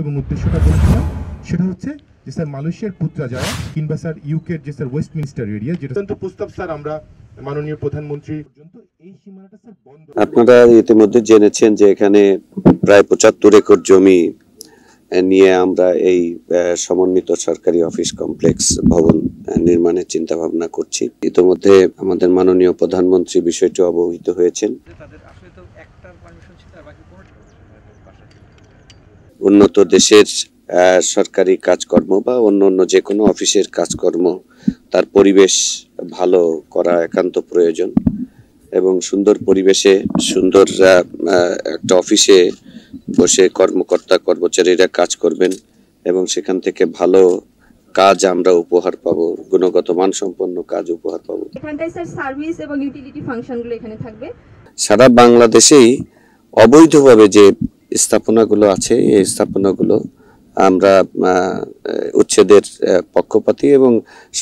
এবং উদ্দেশ্যটা বলছিলাম সেটা হচ্ছে যে স্যার মালয়েশিয়ার পুত্রা যারা কিংবা স্যার ইউকের যে স্যার ওয়েস্টমিনিস্টার এরিয়া যেটা প্রস্তাব স্যার আমরা মাননীয় প্রধানমন্ত্রী পর্যন্ত এই সীমানাটা স্যার বন্ধ আপনারা ইতিমধ্যে জেনেছেন যে এখানে প্রায় পঁচাত্তর একর জমি নিয়ে আমরা এই আহ, সমন্বিত সরকারি অফিস কমপ্লেক্স ভবন নির্মাণের চিন্তা ভাবনা করছি। ইতিমধ্যে আমাদের মাননীয় প্রধানমন্ত্রী বিষয়টি অবহিত হয়েছেন। উন্নত দেশের সরকারি কাজকর্ম বা অন্য অন্য যে কোনো অফিসের কাজকর্ম তার পরিবেশ ভালো করা একান্ত প্রয়োজন এবং সুন্দর পরিবেশে সুন্দর একটা অফিসে বসে কর্মকর্তা কর্মচারীরা কাজ করবেন এবং সেখান থেকে ভালো কাজ আমরা উপহার পাবো গুণগত মানসম্পন্ন কাজ উপহার পাবো। সার্ভিস এবং ইউটিলিটি ফাংশনগুলো এখানে থাকবে। সারা বাংলাদেশেই অবৈধভাবে যে স্থাপনাগুলো আছে, এই স্থাপনাগুলো আমরা উচ্ছেদের পক্ষপাতী এবং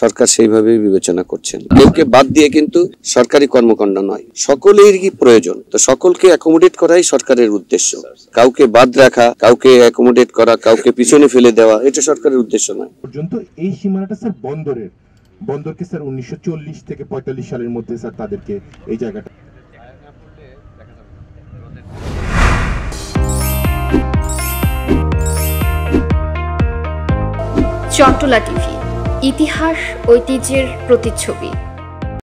সরকার সেইভাবেই বিবেচনা করছেন। কেউকে বাদ দিয়ে কিন্তু সরকারি কর্মকাণ্ড নয়, সকলেরই প্রয়োজন। তো সকলকে অ্যাকোমোডেট করাই সরকারের উদ্দেশ্য। কাউকে বাদ রাখা, কাউকে অ্যাকোমোডেট করা, কাউকে পিছনে ফেলে দেওয়া, এটা সরকারের উদ্দেশ্য নয়। পর্যন্ত এই সীমানাটা স্যার বন্দরের, বন্দরকে স্যার উনিশশো চল্লিশ থেকে পঁয়তাল্লিশ সালের মধ্যে স্যার তাদেরকে এই জায়গাটা চট্টলা টিভি ইতিহাস ঐতিহ্যের প্রতিচ্ছবি।